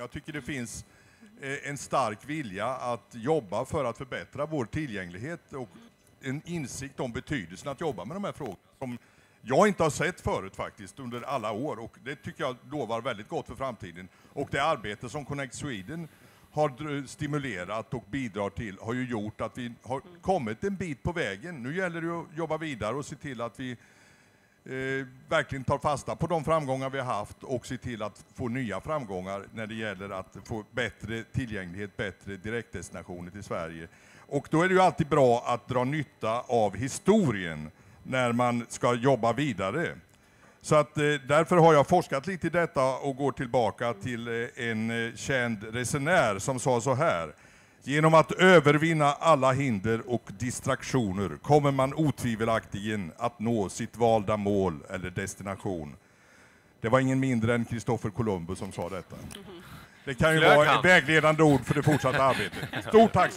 Jag tycker det finns eh, en stark vilja att jobba för att förbättra vår tillgänglighet och en insikt om betydelsen att jobba med de här frågorna som jag inte har sett förut faktiskt under alla år och det tycker jag lovar väldigt gott för framtiden. Och det arbete som Connect Sweden har stimulerat och bidrar till har ju gjort att vi har kommit en bit på vägen. Nu gäller det att jobba vidare och se till att vi eh, verkligen tar fasta på de framgångar vi har haft och ser till att få nya framgångar när det gäller att få bättre tillgänglighet, bättre direktdestinationer till Sverige. Och då är det ju alltid bra att dra nytta av historien när man ska jobba vidare. Så att, eh, därför har jag forskat lite i detta och går tillbaka till eh, en eh, känd resenär som sa så här. Genom att övervinna alla hinder och distraktioner kommer man otvivelaktigen att nå sitt valda mål eller destination. Det var ingen mindre än Kristoffer Columbus som sa detta. Det kan ju vara vägledande ord för det fortsatta arbetet. Stort tack!